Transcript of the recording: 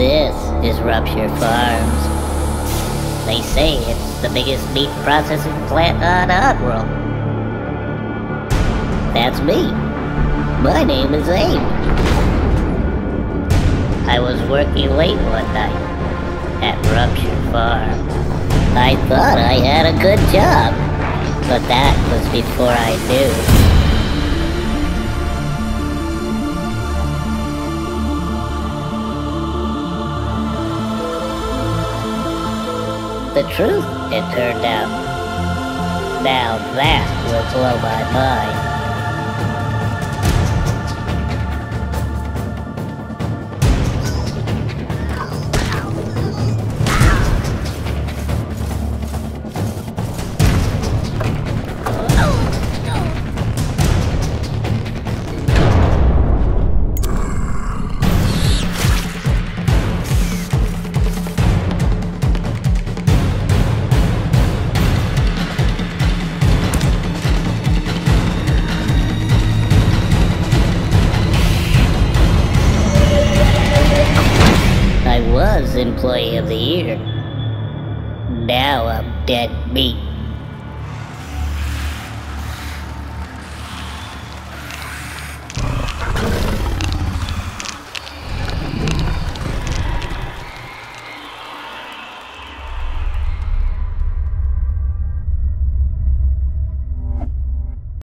is Rupture Farms. They say it's the biggest meat processing plant on Oddworld. That's me. My name is Abe. I was working late one night at Rupture Farm. I thought I had a good job, but that was before I knew. The truth, it turned out. Now that will blow my mind. Was Employee of the Year. Now I'm dead meat.